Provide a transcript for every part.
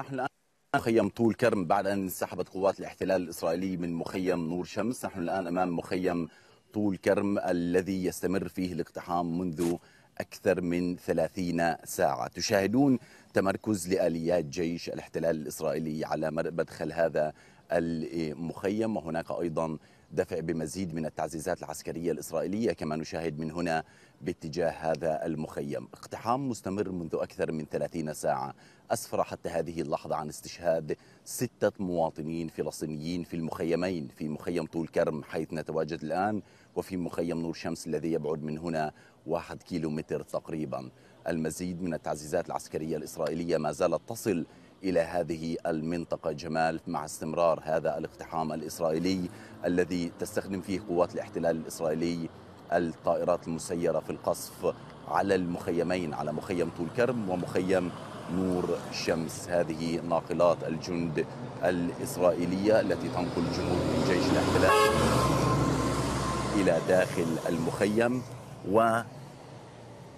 نحن الآن مخيم طول كرم بعد أن انسحبت قوات الاحتلال الإسرائيلي من مخيم نور شمس. نحن الآن أمام مخيم طول كرم الذي يستمر فيه الاقتحام منذ أكثر من 30 ساعة. تشاهدون تمركز لآليات جيش الاحتلال الإسرائيلي على مدخل هذا المخيم وهناك أيضا دفع بمزيد من التعزيزات العسكرية الإسرائيلية كما نشاهد من هنا باتجاه هذا المخيم. اقتحام مستمر منذ أكثر من 30 ساعة. أسفر حتى هذه اللحظة عن استشهاد ستة مواطنين فلسطينيين في المخيمين في مخيم طول كرم حيث نتواجد الآن وفي مخيم نور شمس الذي يبعد من هنا واحد كيلو متر تقريبا. المزيد من التعزيزات العسكرية الإسرائيلية ما زالت تصل إلى هذه المنطقة. جمال مع استمرار هذا الاقتحام الإسرائيلي الذي تستخدم فيه قوات الاحتلال الإسرائيلي الطائرات المسيرة في القصف على المخيمين على مخيم طول كرم ومخيم نور شمس. هذه ناقلات الجند الإسرائيلية التي تنقل جنود من جيش الاحتلال إلى داخل المخيم. و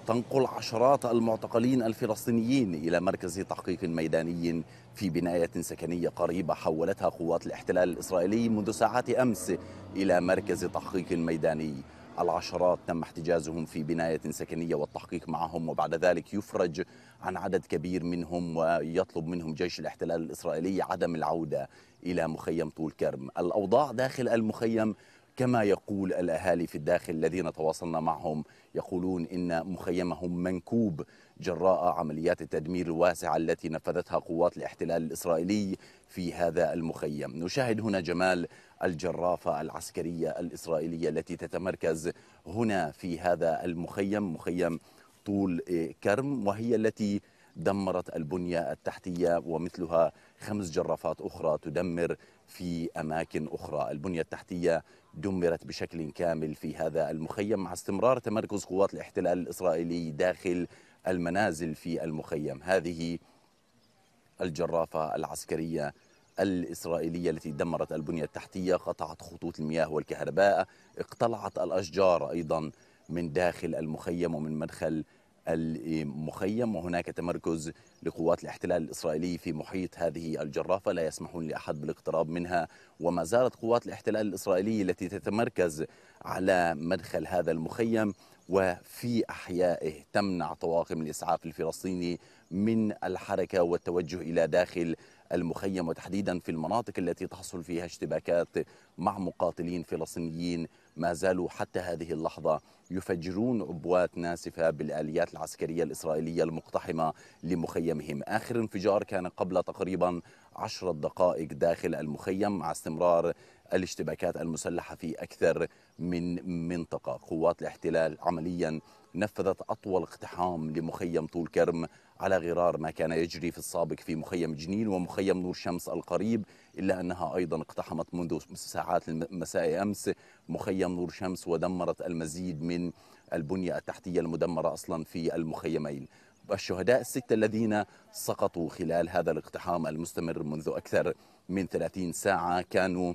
تنقل عشرات المعتقلين الفلسطينيين إلى مركز تحقيق ميداني في بناية سكنية قريبة حولتها قوات الاحتلال الإسرائيلي منذ ساعات أمس إلى مركز تحقيق ميداني. العشرات تم احتجازهم في بناية سكنية والتحقيق معهم وبعد ذلك يفرج عن عدد كبير منهم ويطلب منهم جيش الاحتلال الإسرائيلي عدم العودة إلى مخيم طول كرم. الأوضاع داخل المخيم كما يقول الأهالي في الداخل الذين تواصلنا معهم يقولون إن مخيمهم منكوب جراء عمليات التدمير الواسعة التي نفذتها قوات الاحتلال الإسرائيلي في هذا المخيم. نشاهد هنا جمال الجرافة العسكرية الإسرائيلية التي تتمركز هنا في هذا المخيم مخيم طول كرم وهي التي دمرت البنية التحتية ومثلها خمس جرافات أخرى تدمر في أماكن أخرى. البنية التحتية دمرت بشكل كامل في هذا المخيم مع استمرار تمركز قوات الاحتلال الإسرائيلي داخل المنازل في المخيم. هذه الجرافة العسكرية الإسرائيلية التي دمرت البنية التحتية قطعت خطوط المياه والكهرباء اقتلعت الأشجار أيضا من داخل المخيم ومن مدخل المخيم وهناك تمركز لقوات الاحتلال الإسرائيلي في محيط هذه الجرافة. لا يسمحون لأحد بالاقتراب منها وما زالت قوات الاحتلال الإسرائيلي التي تتمركز على مدخل هذا المخيم وفي أحيائه تمنع طواقم الإسعاف الفلسطيني من الحركة والتوجه إلى داخل المخيم وتحديدا في المناطق التي تحصل فيها اشتباكات مع مقاتلين فلسطينيين. ما زالوا حتى هذه اللحظة يفجرون عبوات ناسفة بالآليات العسكرية الإسرائيلية المقتحمة لمخيمهم. آخر انفجار كان قبل تقريبا عشرة دقائق داخل المخيم مع استمرار الاشتباكات المسلحة في أكثر من منطقة. قوات الاحتلال عمليا نفذت أطول اقتحام لمخيم طول كرم على غرار ما كان يجري في السابق في مخيم جنين ومخيم نور شمس القريب إلا أنها أيضا اقتحمت منذ ساعات المساء أمس مخيم نور شمس ودمرت المزيد من البنية التحتية المدمرة أصلا في المخيمين. الشهداء الستة الذين سقطوا خلال هذا الاقتحام المستمر منذ أكثر من 30 ساعة كانوا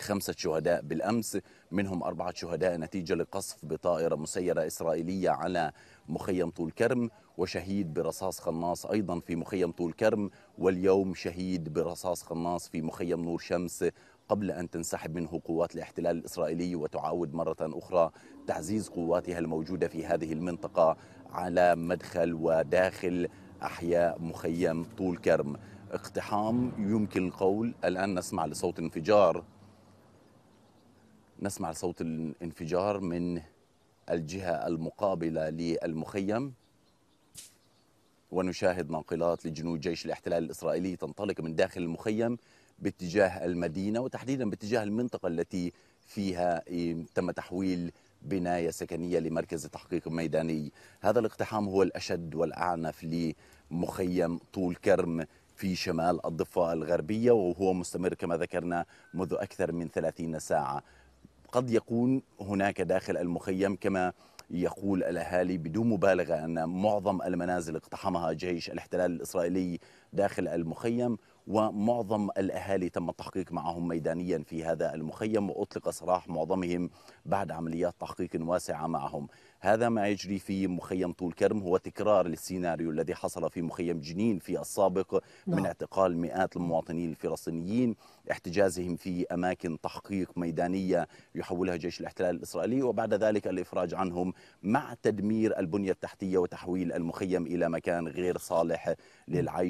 خمسة شهداء بالأمس منهم أربعة شهداء نتيجة لقصف بطائرة مسيرة إسرائيلية على مخيم طول كرم وشهيد برصاص قناص أيضا في مخيم طول كرم واليوم شهيد برصاص قناص في مخيم نور شمس قبل أن تنسحب منه قوات الاحتلال الإسرائيلي وتعاود مرة أخرى تعزيز قواتها الموجودة في هذه المنطقة على مدخل وداخل أحياء مخيم طول كرم. اقتحام يمكن القول. الآن نسمع لصوت انفجار. نسمع صوت الانفجار من الجهة المقابلة للمخيم. ونشاهد ناقلات لجنود جيش الاحتلال الإسرائيلي تنطلق من داخل المخيم باتجاه المدينة وتحديدا باتجاه المنطقة التي فيها تم تحويل بناية سكنية لمركز تحقيق ميداني. هذا الاقتحام هو الأشد والأعنف لمخيم طول كرم في شمال الضفة الغربية وهو مستمر كما ذكرنا منذ أكثر من 30 ساعة. قد يكون هناك داخل المخيم كما يقول الأهالي بدون مبالغة أن معظم المنازل اقتحمها جيش الاحتلال الإسرائيلي داخل المخيم ومعظم الأهالي تم التحقيق معهم ميدانيا في هذا المخيم وأطلق سراح معظمهم بعد عمليات تحقيق واسعة معهم هذا ما يجري في مخيم طول كرم هو تكرار للسيناريو الذي حصل في مخيم جنين في السابق من نعم. اعتقال مئات المواطنين الفلسطينيين احتجازهم في أماكن تحقيق ميدانية يحولها جيش الاحتلال الإسرائيلي وبعد ذلك الإفراج عنهم مع تدمير البنية التحتية وتحويل المخيم إلى مكان غير صالح للعيش